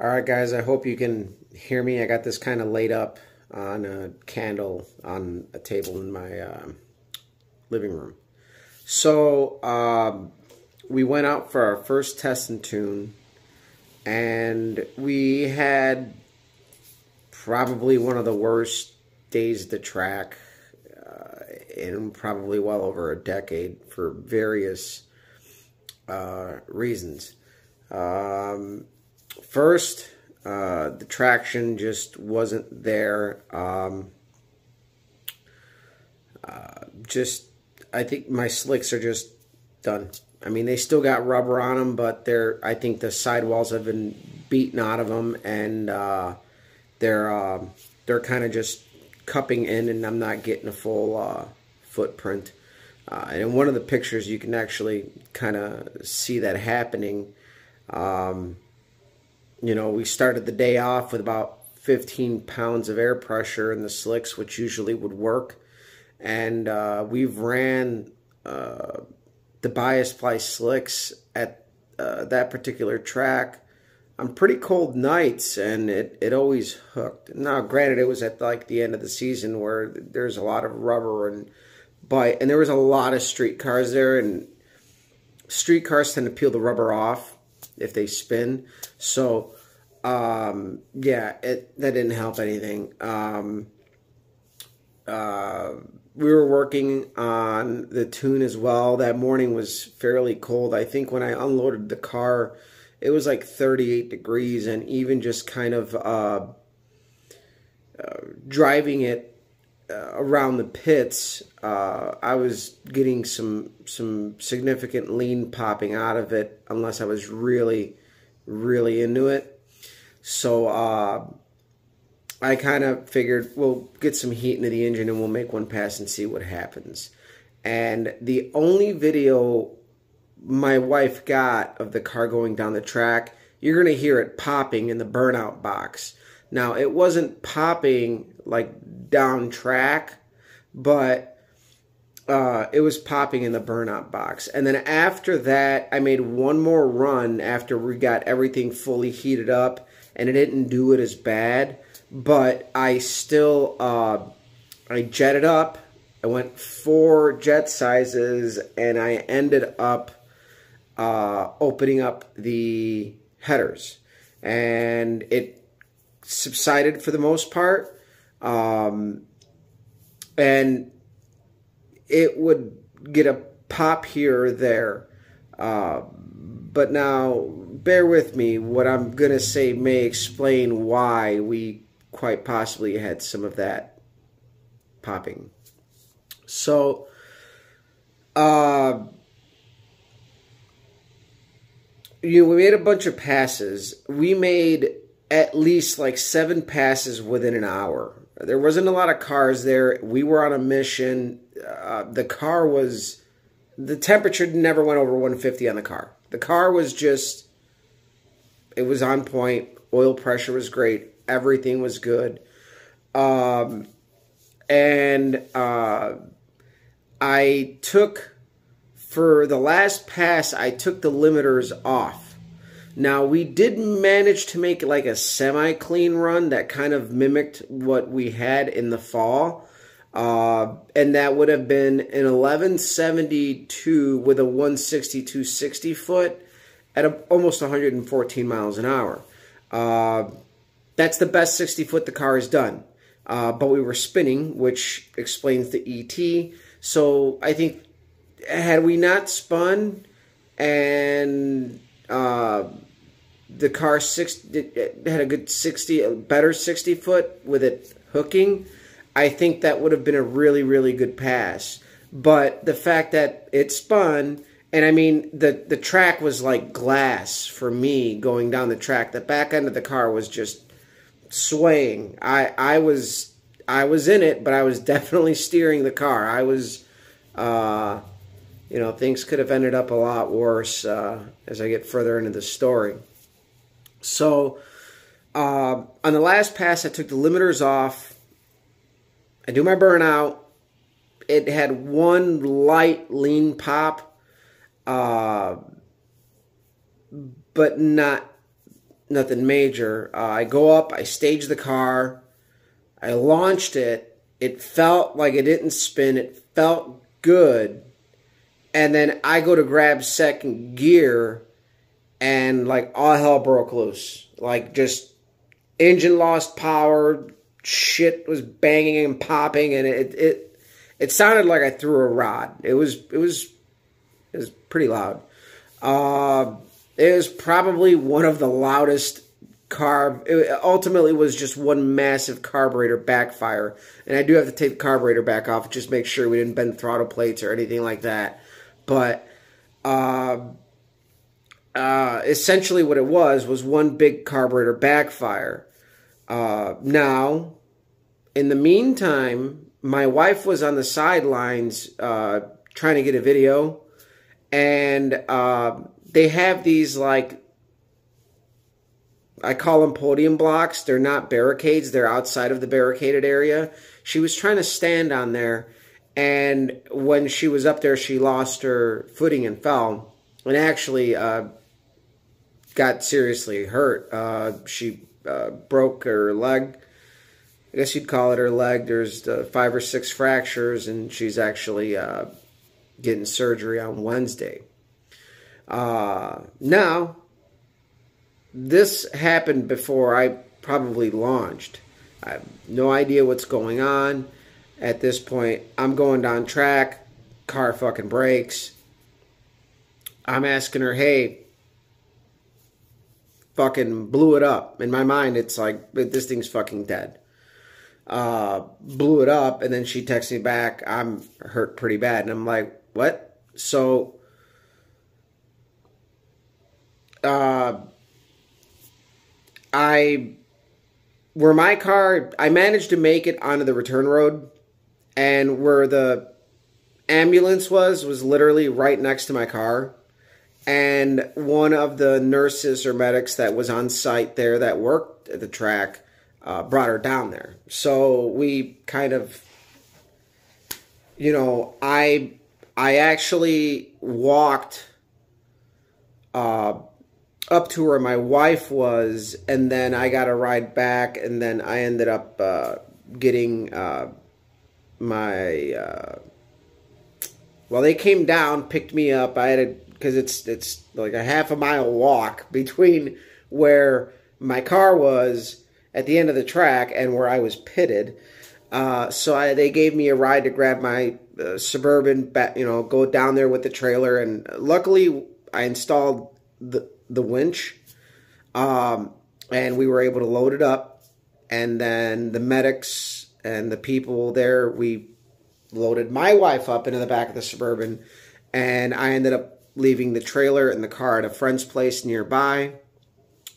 All right, guys, I hope you can hear me. I got this kind of laid up on a candle on a table in my uh, living room. So um, we went out for our first test and tune, and we had probably one of the worst days at the track uh, in probably well over a decade for various uh, reasons. Um, First, uh, the traction just wasn't there. Um, uh, just, I think my slicks are just done. I mean, they still got rubber on them, but they're. I think the sidewalls have been beaten out of them, and uh, they're uh, they're kind of just cupping in, and I'm not getting a full uh, footprint. Uh, and in one of the pictures, you can actually kind of see that happening. Um, you know, we started the day off with about 15 pounds of air pressure in the slicks, which usually would work. And uh, we've ran uh, the bias ply slicks at uh, that particular track on pretty cold nights, and it, it always hooked. Now, granted, it was at like the end of the season where there's a lot of rubber and bite, and there was a lot of street cars there, and street cars tend to peel the rubber off if they spin. So, um, yeah, it that didn't help anything. Um, uh, we were working on the tune as well. That morning was fairly cold. I think when I unloaded the car, it was like 38 degrees, and even just kind of uh, uh, driving it uh, around the pits, uh, I was getting some some significant lean popping out of it, unless I was really really into it. So uh, I kind of figured we'll get some heat into the engine and we'll make one pass and see what happens. And the only video my wife got of the car going down the track, you're going to hear it popping in the burnout box. Now, it wasn't popping like down track, but uh, it was popping in the burnout box. And then after that, I made one more run after we got everything fully heated up, and it didn't do it as bad. But I still, uh, I jetted up. I went four jet sizes, and I ended up uh, opening up the headers, and it subsided for the most part. Um, and it would get a pop here or there. Uh, but now, bear with me. What I'm going to say may explain why we quite possibly had some of that popping. So, uh, you know, we made a bunch of passes. We made at least like seven passes within an hour. There wasn't a lot of cars there. We were on a mission. Uh, the car was, the temperature never went over 150 on the car. The car was just, it was on point. Oil pressure was great. Everything was good. Um, and uh, I took, for the last pass, I took the limiters off now, we did manage to make like a semi clean run that kind of mimicked what we had in the fall. Uh, and that would have been an 1172 with a 162 60 foot at a, almost 114 miles an hour. Uh, that's the best 60 foot the car has done. Uh, but we were spinning, which explains the ET. So I think had we not spun and uh, the car six had a good 60 a better 60 foot with it hooking i think that would have been a really really good pass. But the fact that it spun and i mean the the track was like glass for me going down the track. The back end of the car was just swaying. I i was i was in it but i was definitely steering the car. I was uh you know things could have ended up a lot worse uh, as i get further into the story so uh, on the last pass, I took the limiters off. I do my burnout. It had one light lean pop, uh, but not nothing major. Uh, I go up, I stage the car, I launched it. It felt like it didn't spin. It felt good. And then I go to grab second gear and like all hell broke loose. Like just engine lost power, shit was banging and popping and it it it sounded like I threw a rod. It was it was it was pretty loud. Uh, it was probably one of the loudest carb. It ultimately was just one massive carburetor backfire, and I do have to take the carburetor back off, just make sure we didn't bend throttle plates or anything like that. But uh, uh, essentially, what it was was one big carburetor backfire. Uh, now, in the meantime, my wife was on the sidelines uh, trying to get a video, and uh, they have these like I call them podium blocks. They're not barricades, they're outside of the barricaded area. She was trying to stand on there, and when she was up there, she lost her footing and fell, and actually uh, got seriously hurt. Uh, she uh, broke her leg. I guess you'd call it her leg. There's uh, five or six fractures, and she's actually uh, getting surgery on Wednesday. Uh, now, this happened before I probably launched. I have no idea what's going on. At this point, I'm going down track. Car fucking breaks. I'm asking her, hey, fucking blew it up. In my mind, it's like, this thing's fucking dead. Uh, blew it up, and then she texts me back, I'm hurt pretty bad. And I'm like, what? So, uh, I where my car I managed to make it onto the return road and where the ambulance was was literally right next to my car. And one of the nurses or medics that was on site there that worked at the track uh, brought her down there. So we kind of you know i i actually walked uh, up to where my wife was, and then I got a ride back, and then I ended up uh, getting uh, my. Uh, well, they came down, picked me up. I had because it's it's like a half a mile walk between where my car was at the end of the track and where I was pitted. Uh, so I, they gave me a ride to grab my uh, suburban, you know, go down there with the trailer, and luckily I installed the the winch, um, and we were able to load it up. And then the medics and the people there, we loaded my wife up into the back of the suburban, and I ended up leaving the trailer and the car at a friend's place nearby.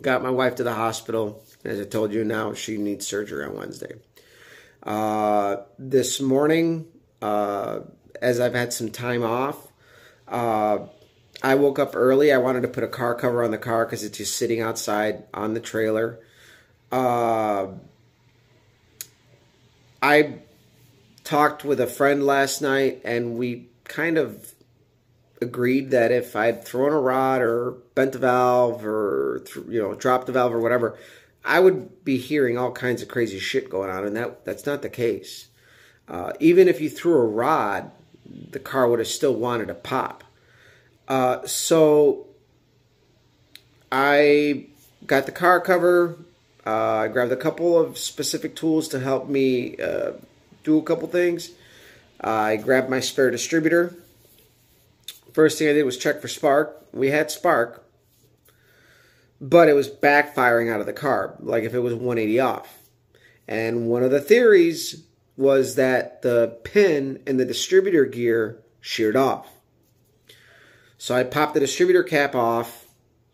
Got my wife to the hospital. As I told you, now she needs surgery on Wednesday. Uh, this morning, uh, as I've had some time off, uh, I woke up early. I wanted to put a car cover on the car because it's just sitting outside on the trailer. I talked with a friend last night, and we kind of agreed that if I'd thrown a rod or bent a valve or you know dropped the valve or whatever, I would be hearing all kinds of crazy shit going on, and that that's not the case. Uh, even if you threw a rod, the car would have still wanted to pop. Uh, so I got the car cover. Uh, I grabbed a couple of specific tools to help me uh, do a couple things. I grabbed my spare distributor. First thing I did was check for spark. We had spark, but it was backfiring out of the carb, like if it was 180 off. And one of the theories was that the pin in the distributor gear sheared off. So I popped the distributor cap off,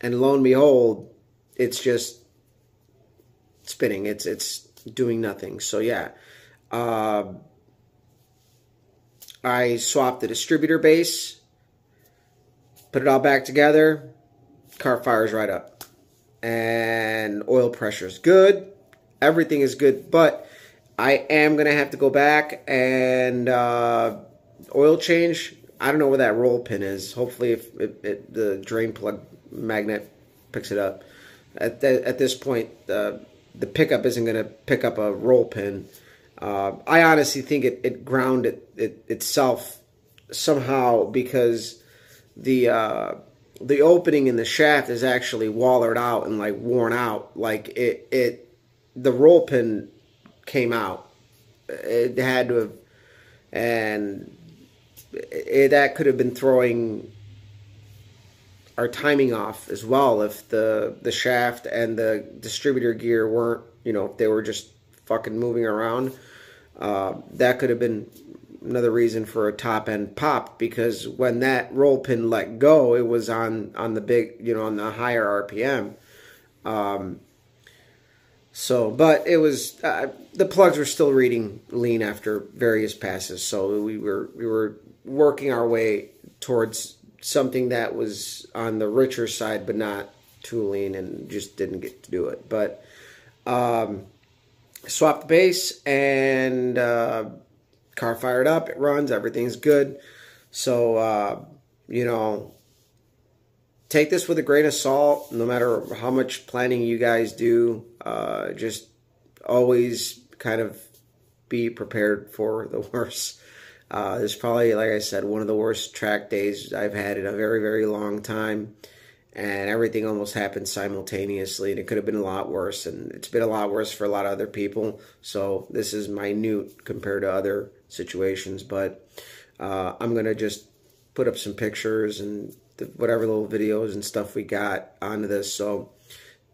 and lo and behold, it's just spinning. It's it's doing nothing. So yeah, uh, I swapped the distributor base, put it all back together. Car fires right up, and oil pressure is good. Everything is good, but I am gonna have to go back and uh, oil change I don't know where that roll pin is. Hopefully, if, the drain plug magnet picks it up. at the, at this point, uh, the pickup isn't going to pick up a roll pin. Uh, I honestly think it, it ground it, it itself somehow because the uh, the opening in the shaft is actually wallered out and like worn out. Like it it the roll pin came out. It had to have, and it, that could have been throwing our timing off as well if the the shaft and the distributor gear weren't you know if they were just fucking moving around uh, that could have been another reason for a top end pop because when that roll pin let go it was on on the big you know on the higher rpm um, so but it was uh, the plugs were still reading lean after various passes. So we were we were working our way towards something that was on the richer side, but not too lean, and just didn't get to do it. But um, swap the base and uh, car fired up. It runs. Everything's good. So uh, you know, take this with a grain of salt. No matter how much planning you guys do, uh, just always kind of be prepared for the worst. Uh, it's probably, like I said, one of the worst track days I've had in a very, very long time. And everything almost happened simultaneously, and it could have been a lot worse. And it's been a lot worse for a lot of other people. So this is minute compared to other situations. But uh, I'm going to just put up some pictures and the, whatever little videos and stuff we got onto this. So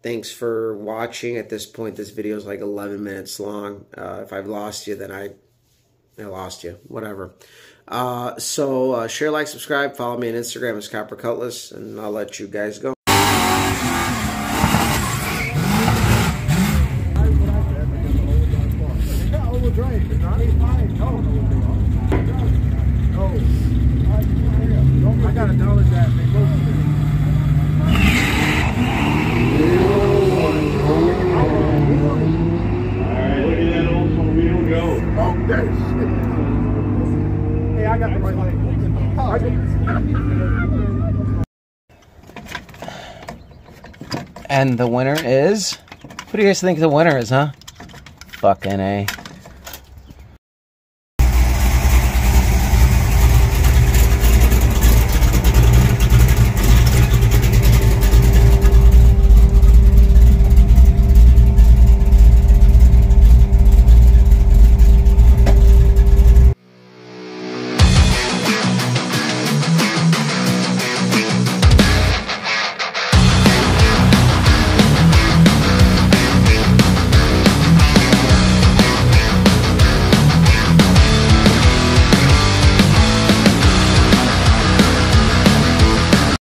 thanks for watching. At this point, this video is like 11 minutes long. Uh, if I've lost you, then I I lost you. Whatever. Uh, so uh, share, like, subscribe. Follow me on Instagram as Copper Cutlass, and I'll let you guys go. I got a dollar that they both Alright, look at that old Torpedo go. Oh, that is shit. Hey, I And the winner is. What do you guys think the winner is, huh? Fucking A.